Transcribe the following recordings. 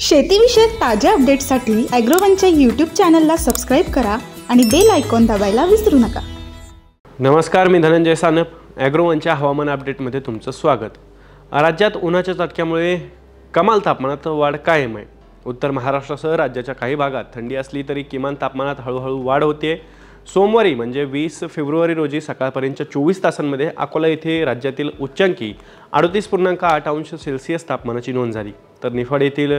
शेतीविषयक ताज्या अपडेट्ससाठी ॲग्रोवनच्या यूट्यूब चॅनलला सबस्क्राईब करा आणि बेल आयकॉन दाबायला विसरू नका. नमस्कार मी धनंजय सानप. ॲग्रोवनच्या हवामान अपडेटमध्ये तुमचं स्वागत. राज्यात उन्हाच्या चटक्यामुळे कमाल तापमानात वाढ कायम आहे. उत्तर महाराष्ट्रासह राज्याच्या काही भागात थंडी असली तरी किमान तापमानात हळूहळू वाढ होते. सोमवारी म्हणजे वीस फेब्रुवारी रोजी सकाळपर्यंतच्या चोवीस तासांमध्ये अकोला येथे राज्यातील उच्चांकी अडतीस पूर्णांक आठ अंश सेल्सिअस तापमानाची नोंद झाली. तर निफाड येथील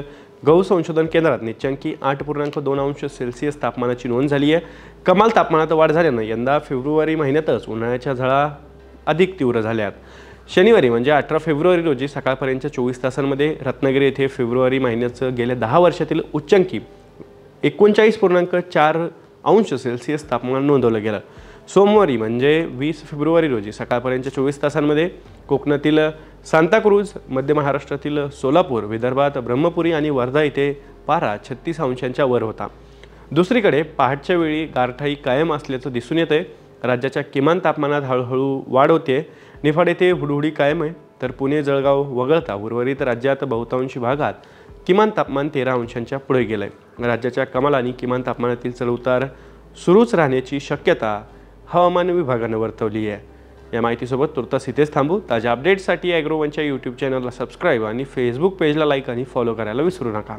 गहू संशोधन केंद्रात निच्चांकी आठ पूर्णांक दोन अंश सेल्सिअस तापमानाची नोंद झाली आहे. कमाल तापमानात वाढ झाल्यानं यंदा फेब्रुवारी महिन्यातच उन्हाळ्याच्या झळा अधिक तीव्र झाल्यात. शनिवारी म्हणजे अठरा फेब्रुवारी रोजी सकाळपर्यंतच्या चोवीस तासांमध्ये रत्नागिरी येथे फेब्रुवारी महिन्याचं गेल्या दहा वर्षातील उच्चांकी एकोणचाळीस पूर्णांक चार अंश सेल्सिअस तापमान नोंदवलं गेलं. सोमवारी म्हणजे वीस फेब्रुवारी रोजी सकाळपर्यंतच्या चोवीस तासांमध्ये कोकणातील सांताक्रूज मध्य महाराष्ट्रातील सोलापूर विदर्भात ब्रह्मपुरी आणि वर्धा इथे पारा छत्तीस अंशांच्या वर होता. दुसरीकडे पहाटच्या वेळी गारठाई कायम असल्याचं दिसून येतंय. राज्याच्या किमान तापमानात हळूहळू वाढ होते. निफाड येथे हुडहुडी कायम आहे. तर पुणे जळगाव वगळता उर्वरित राज्यात बहुतांशी भागात किमान तापमान तेरा अंशांच्या पुढे गेलं आहे राज्याच्या कमाल आणि किमान तापमानातील चढउतार सुरूच राहण्याची शक्यता हवामान विभागानं वर्तवली आहे. या माहितीसोबत तुर्तास इथेच थांबू. ताज्या अपडेट्ससाठी ॲग्रोवनच्या यूट्यूब चॅनलला सबस्क्राईब आणि फेसबुक पेजला लाईक आणि फॉलो करायला विसरू नका.